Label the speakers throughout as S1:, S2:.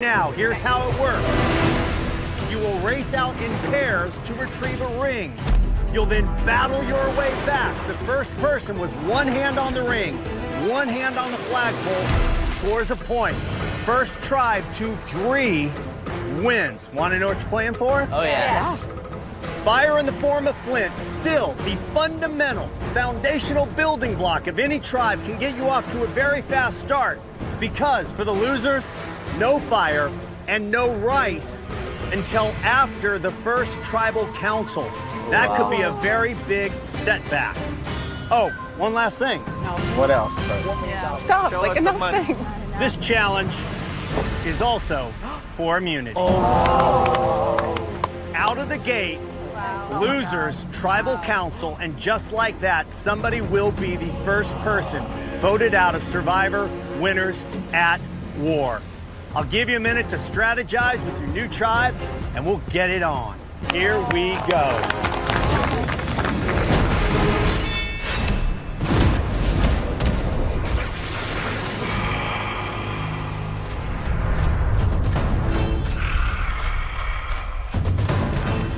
S1: Now, here's how it works. You will race out in pairs to retrieve a ring. You'll then battle your way back. The first person with one hand on the ring, one hand on the flagpole, scores a point. First tribe to three wins. Want to know what you're playing for?
S2: Oh, yeah.
S1: Fire in the form of flint, still the fundamental, foundational building block of any tribe can get you off to a very fast start. Because for the losers, no fire and no rice until after the first tribal council. That could be a very big setback. Oh, one last thing.
S3: What else?
S4: Stop,
S1: Show
S4: like enough things.
S1: This challenge is also for immunity. Oh. Out of the gate, losers, tribal council, and just like that, somebody will be the first person voted out of Survivor winners at war. I'll give you a minute to strategize with your new tribe, and we'll get it on. Here we go.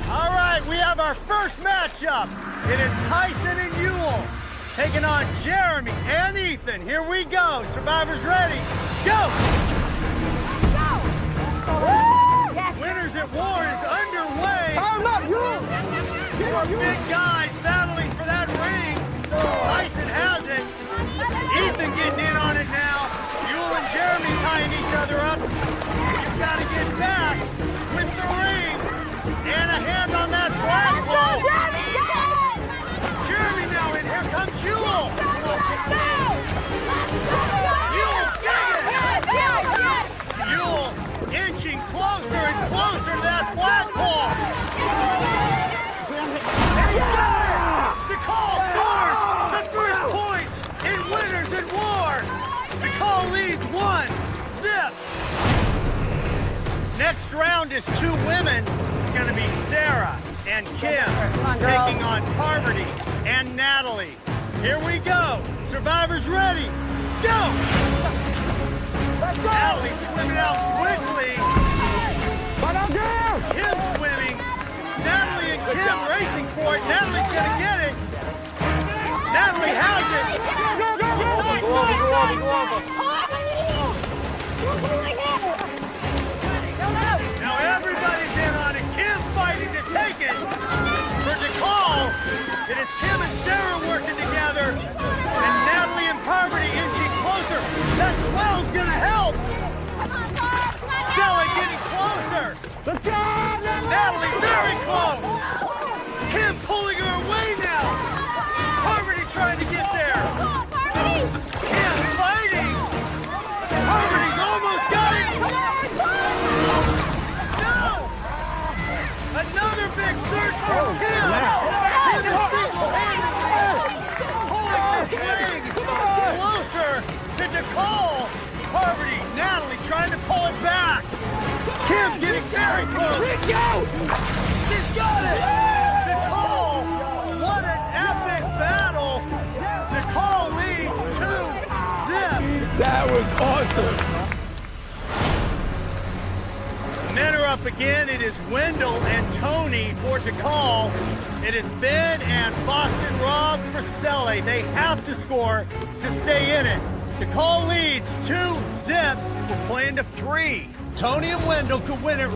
S1: All right, we have our first matchup. It is Tyson and Yul taking on Jeremy and Ethan. Here we go. Survivors ready. Go! Four big guys battling for that ring. Tyson has it. Ethan getting in on it now. Yul and Jeremy tying each other up. You've got to get back with the ring. And a hand on that flagpole. Jeremy Jeremy now in. Here comes Yul. Yul, get it. Yul inching closer and closer to that flagpole. Next round is two women. It's going to be Sarah and Kim
S4: on,
S1: taking on Parvati and Natalie. Here we go. Survivors ready. Go! Natalie swimming out quickly. But I'm down. Kim swimming. Natalie and Kim racing for it. Natalie's gonna get it. Natalie has it. Now closer. Natalie very close. Kim pulling her away now. Parvati trying to get there. Kim fighting. Almost got it. No! Another big search from Kim. Kim is single-handedly pulling this closer to. Parvati, Natalie trying to pull it back. Kim getting very close. Reach out! She's got it! Dakal! What an epic battle! Dakal leads two zip.
S3: That was awesome.
S1: Men are up again. It is Wendell and Tony for Dakal. It is Ben and Boston Rob for Sele. They have to score to stay in it. Dakal leads two zip. We're playing to three. Tony and Wendell could win it